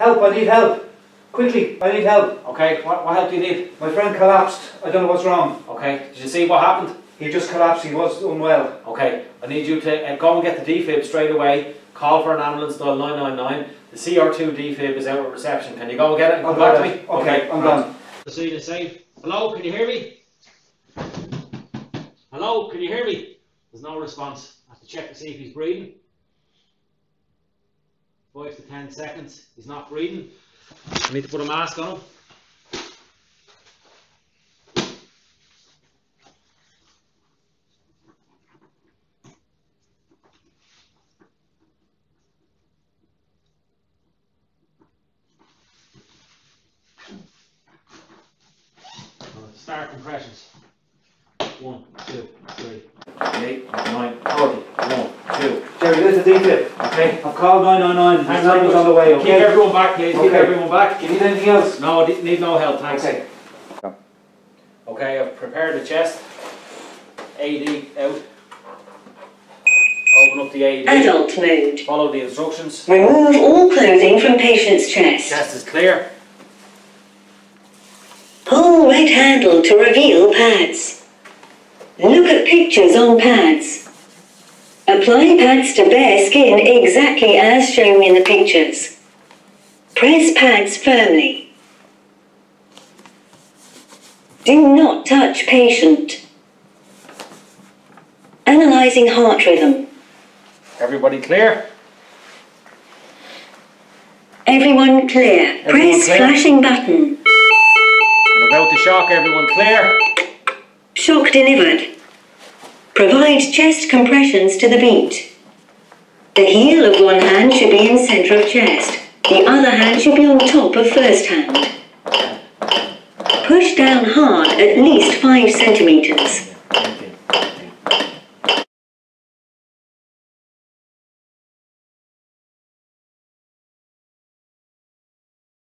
Help, I need help. Quickly, I need help. Okay, what, what help do you need? My friend collapsed. I don't know what's wrong. Okay, did you see what happened? He just collapsed. He was unwell. Okay, I need you to uh, go and get the defib straight away. Call for an ambulance, dial 999. The CR2 defib is out of reception. Can you go and get it and I'll come back to me? Okay, I'm right. done. Proceed and say, hello, can you hear me? Hello, can you hear me? There's no response. I have to check to see if he's breathing. Five to ten seconds. He's not breathing. I need to put a mask on him. Start compressions. One, two, three, eight. One, two. Jerry, there's the defib. Okay. I've called 999. Thanks His very number's much. on the way, Keep okay? everyone back, please. Keep Okay. everyone back. Do you need anything else? No, I didn't need no help, thanks. Okay. Okay, I've prepared the chest. AED out. Open up the AED. Adult mode. Follow the instructions. Remove all clothing from patient's chest. Chest is clear. Pull right handle to reveal pads. Look at pictures on pads. Apply pads to bare skin exactly as shown in the pictures. Press pads firmly. Do not touch patient. Analyzing heart rhythm. Everybody clear? Everyone clear. Everyone Press clear? flashing button. I'm about to shock everyone clear. Shock delivered. Provide chest compressions to the beat. The heel of one hand should be in center of chest. The other hand should be on top of first hand. Push down hard at least 5 centimeters.